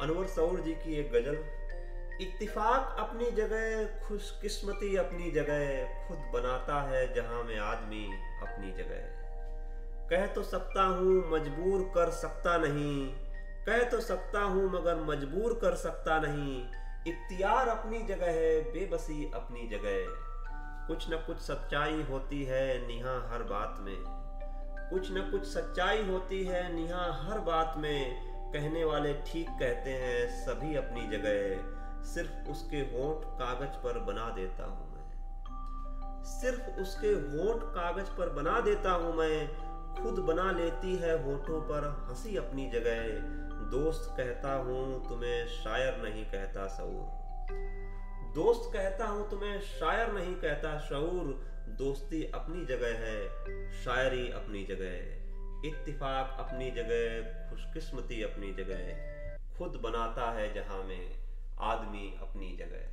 अनवर सऊर जी की एक गज़ल, इत्तिफाक अपनी जगह, खुशकिस्मती अपनी जगह, खुद बनाता है जहाँ में आदमी अपनी जगह कह तो सकता हूँ मजबूर कर सकता नहीं, कह तो सकता हूँ मगर मजबूर कर सकता नहीं, इख्तियार अपनी जगह है, बेबसी अपनी जगह कुछ न कुछ सच्चाई होती है निहा हर बात में, कुछ न कुछ सच्चाई होती है निहा हर बात में कहने वाले ठीक कहते हैं, सभी अपनी जगह सिर्फ़ उसके होठ कागज़ पर बना देता हूँ मैं। सिर्फ़ उसके होठ कागज़ पर बना देता हूँ मैं, खुद बना लेती है होठों पर हँसी अपनी जगह। दोस्त कहता हूँ, तुम्हें शायर नहीं कहता सऊर दोस्त कहता हूँ, तुम्हें शायर नहीं कहता शऊर। दोस्ती अपनी जगह है, शायरी अपनी जगह। है इत्तिफाक अपनी जगह खुशकिस्मती अपनी जगह खुद बनाता है जहाँ में आदमी अपनी जगह।